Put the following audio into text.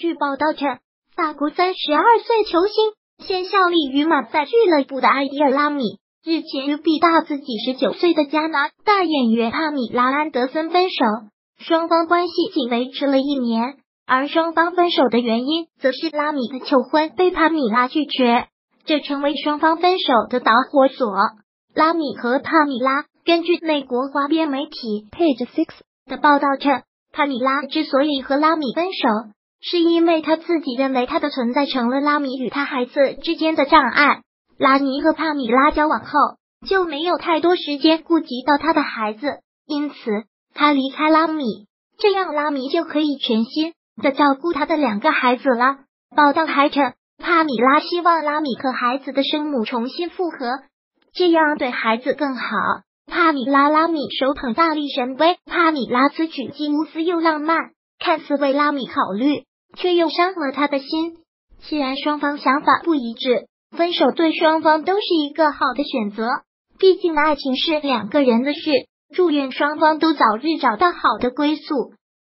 据报道称，法国三十二岁球星现效力于马赛俱乐部的埃迪尔拉米，日前与比大自己十九岁的加拿大演员帕米拉安德森分手，双方关系仅维持了一年。而双方分手的原因，则是拉米的求婚被帕米拉拒绝，这成为双方分手的导火索。拉米和帕米拉根据美国花边媒体 Page Six 的报道称，帕米拉之所以和拉米分手，是因为他自己认为他的存在成了拉米与他孩子之间的障碍。拉米和帕米拉交往后，就没有太多时间顾及到他的孩子，因此他离开拉米，这样拉米就可以全心。的照顾他的两个孩子了。报道还称，帕米拉希望拉米和孩子的生母重新复合，这样对孩子更好。帕米拉拉米手捧大力神杯，帕米拉此举既无私又浪漫，看似为拉米考虑，却又伤了他的心。既然双方想法不一致，分手对双方都是一个好的选择。毕竟爱情是两个人的事，祝愿双方都早日找到好的归宿。